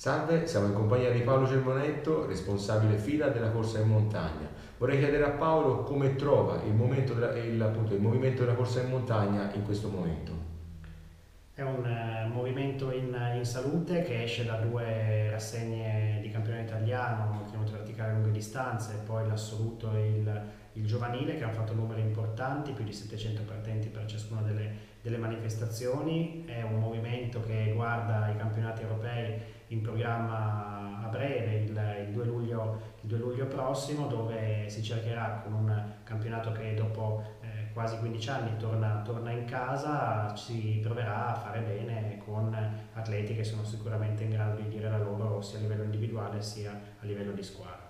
Salve, siamo in compagnia di Paolo Germonetto, responsabile fila della corsa in montagna. Vorrei chiedere a Paolo come trova il, della, il, appunto, il movimento della corsa in montagna in questo momento. È un uh, movimento in, in, salute che esce da due rassegne di campione italiano, chilometro verticale a lunghe distanze, poi l'assoluto e il, il, giovanile che hanno fatto numeri importanti, più di 700 partenti per ciascuna delle, delle manifestazioni. È un movimento che guarda i campionati europei in programma a breve, il, il, 2 luglio, il, 2 luglio, prossimo, dove si cercherà con un campionato che dopo eh, quasi 15 anni torna, torna, in casa, si proverà a fare bene con atleti che sono sicuramente in grado di dire la loro sia a livello individuale sia a livello di squadra.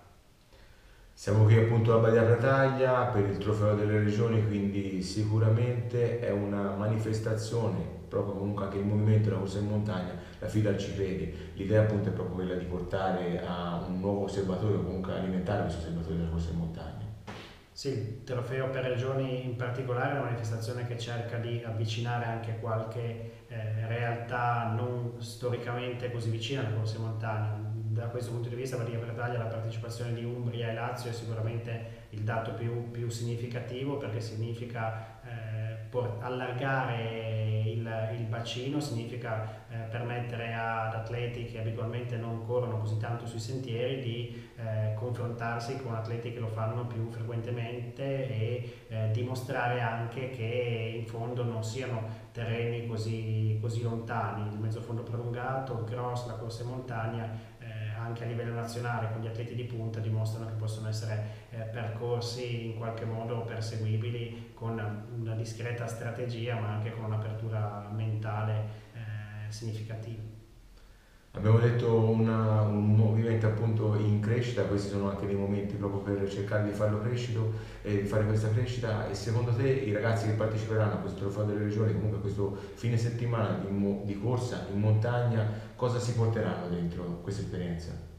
Siamo qui appunto a Badia Prataglia per il Trofeo delle Regioni, quindi sicuramente è una manifestazione proprio comunque anche il movimento della corsa in montagna, la FIDA ci crede. L'idea appunto è proprio quella di portare a un nuovo osservatorio, comunque alimentare questo osservatorio della corsa in montagna. Sì, trofeo per regioni in particolare è una manifestazione che cerca di avvicinare anche qualche eh, realtà non storicamente così vicina alle corse in montagna. Da questo punto di vista, per Bretaglia, la partecipazione di Umbria e Lazio è sicuramente il dato più, più significativo perché significa eh, allargare il, il, bacino, significa eh, permettere ad atleti che abitualmente non corrono così tanto sui sentieri di eh, confrontarsi con atleti che lo fanno più frequentemente e eh, dimostrare anche che in fondo non siano terreni così, così lontani, il mezzo fondo prolungato, il cross, la corsa in montagna anche a livello nazionale con gli atleti di punta dimostrano che possono essere eh, percorsi in qualche modo perseguibili con una discreta strategia ma anche con un'apertura mentale eh, significativa. Abbiamo detto una, un movimento appunto in crescita, questi sono anche dei momenti proprio per cercare di farlo crescito e di fare questa crescita e secondo te i ragazzi che parteciperanno a questo trofeo delle regioni, comunque questo fine settimana di, di corsa in montagna, cosa si porteranno dentro questa esperienza?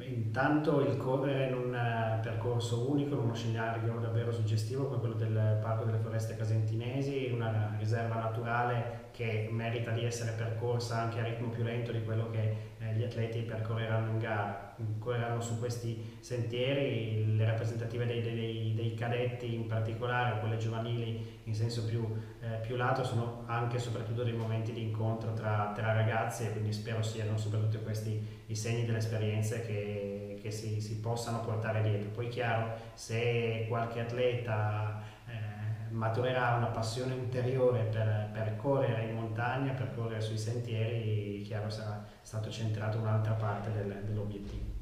Intanto il correre in un eh, percorso unico, in uno scenario davvero suggestivo come quello del Parco delle Foreste Casentinesi, una riserva naturale che merita di essere percorsa anche a ritmo più lento di quello che eh, gli atleti percorreranno in gara. Correranno su questi sentieri, le rappresentative dei, dei, dei cadetti in particolare, quelle giovanili in senso più, eh, più, lato, sono anche e soprattutto dei momenti di incontro tra, tra ragazzi e quindi spero siano soprattutto questi i segni delle esperienze che, che si, si possano portare dietro. Poi chiaro, se qualche atleta maturerà una passione ulteriore per, per, correre in montagna, per correre sui sentieri, chiaro sarà stato centrato un'altra parte del, dell'obiettivo.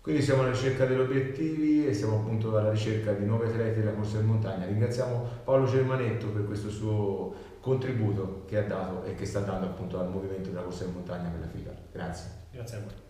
Quindi siamo alla ricerca degli obiettivi e siamo appunto alla ricerca di nuovi atleti della corsa in montagna. Ringraziamo Paolo Germanetto per questo suo contributo che ha dato e che sta dando appunto al movimento della corsa in montagna per la FICA. Grazie. Grazie a voi.